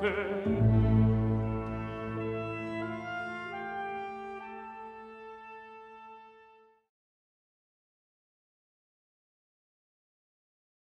te